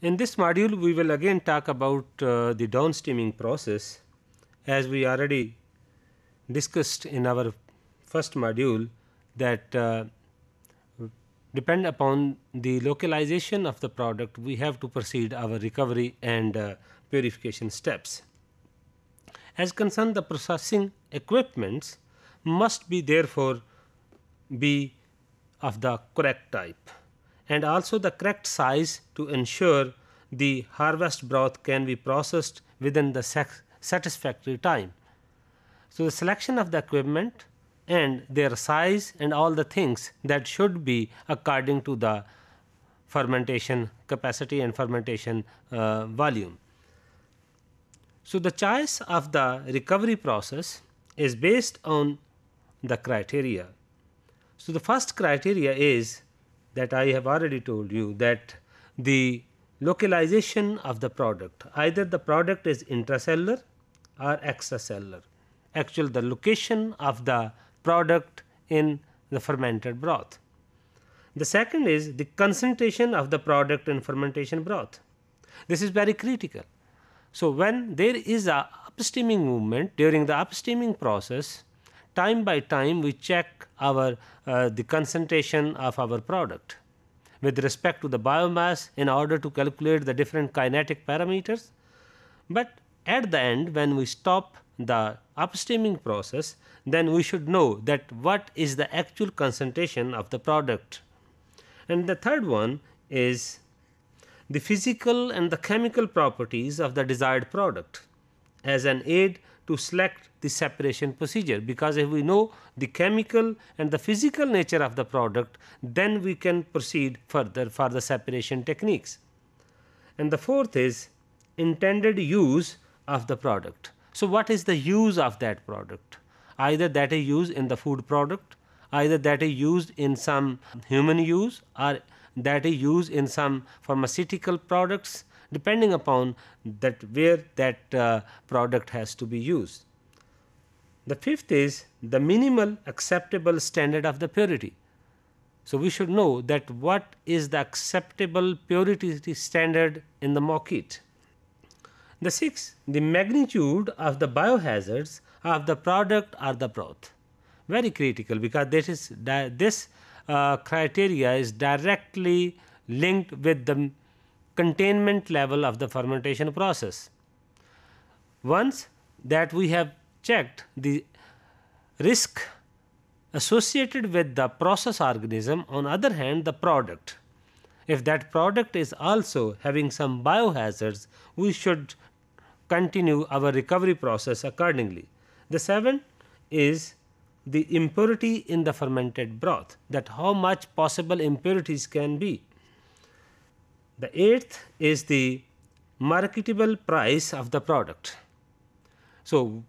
In this module, we will again talk about uh, the downstreaming process as we already discussed in our first module that uh, depend upon the localization of the product we have to proceed our recovery and uh, purification steps. As concerned the processing equipments must be therefore be of the correct type and also the correct size to ensure the harvest broth can be processed within the satisfactory time. So, the selection of the equipment and their size and all the things that should be according to the fermentation capacity and fermentation uh, volume. So, the choice of the recovery process is based on the criteria. So, the first criteria is that I have already told you that the localization of the product either the product is intracellular or extracellular actual the location of the product in the fermented broth. The second is the concentration of the product in fermentation broth. This is very critical. So, when there is a upstreaming movement during the upstreaming process, time by time we check our uh, the concentration of our product with respect to the biomass in order to calculate the different kinetic parameters. But at the end when we stop the upstreaming process then we should know that what is the actual concentration of the product. And the third one is the physical and the chemical properties of the desired product as an aid to select the separation procedure because if we know the chemical and the physical nature of the product then we can proceed further for the separation techniques. And the fourth is intended use of the product. So, what is the use of that product? Either that is used in the food product, either that is used in some human use or that is used in some pharmaceutical products depending upon that where that uh, product has to be used. The fifth is the minimal acceptable standard of the purity. So, we should know that what is the acceptable purity standard in the market. The sixth, the magnitude of the biohazards of the product or the broth. Very critical because this is this uh, criteria is directly linked with the containment level of the fermentation process. Once that we have checked the risk associated with the process organism on other hand the product. If that product is also having some biohazards we should continue our recovery process accordingly. The seventh is the impurity in the fermented broth that how much possible impurities can be. The eighth is the marketable price of the product. So,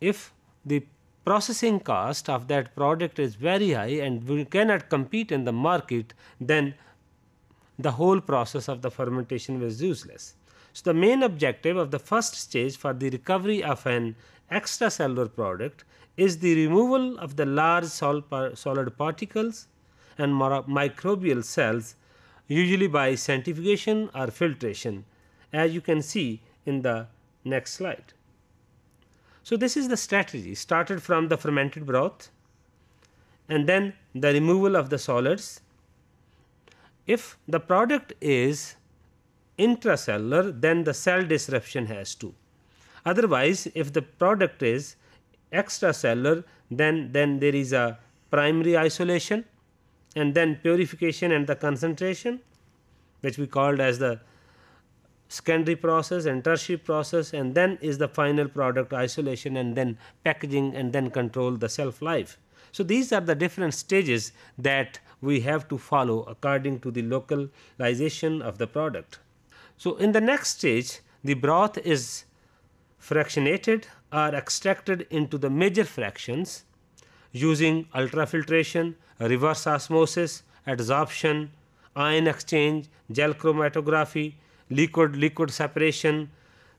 if the processing cost of that product is very high and we cannot compete in the market, then the whole process of the fermentation was useless. So, the main objective of the first stage for the recovery of an extracellular product is the removal of the large solid particles and microbial cells usually by centrifugation or filtration as you can see in the next slide. So, this is the strategy started from the fermented broth and then the removal of the solids. If the product is intracellular then the cell disruption has to. Otherwise, if the product is extracellular then, then there is a primary isolation and then purification and the concentration which we called as the secondary process and tertiary process and then is the final product isolation and then packaging and then control the shelf life. So, these are the different stages that we have to follow according to the localization of the product. So, in the next stage the broth is fractionated or extracted into the major fractions using ultrafiltration, reverse osmosis, adsorption, ion exchange, gel chromatography, liquid liquid separation,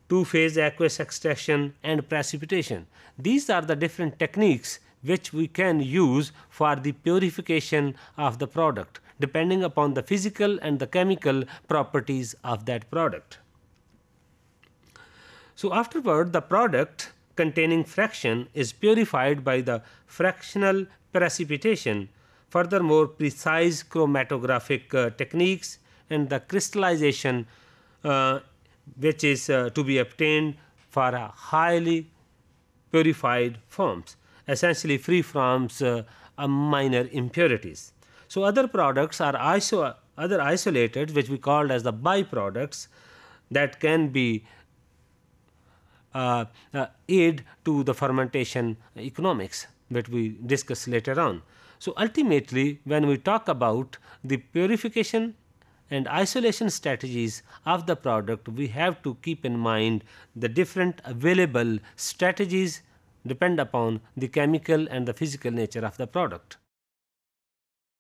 two phase aqueous extraction and precipitation. These are the different techniques which we can use for the purification of the product depending upon the physical and the chemical properties of that product. So, afterward the product containing fraction is purified by the fractional precipitation. Furthermore, precise chromatographic uh, techniques and the crystallization uh, which is uh, to be obtained for a highly purified forms essentially free from uh, minor impurities. So, other products are iso other isolated which we called as the byproducts that can be Uh, uh, aid to the fermentation economics that we discuss later on. So, ultimately when we talk about the purification and isolation strategies of the product, we have to keep in mind the different available strategies depend upon the chemical and the physical nature of the product.